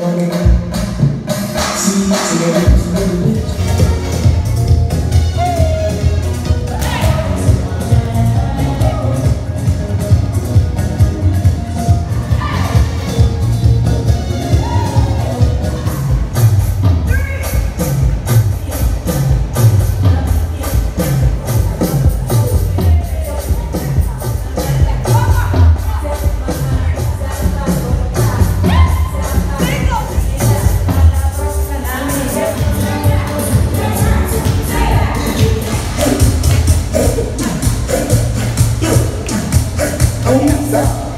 See, see, Oh, yes,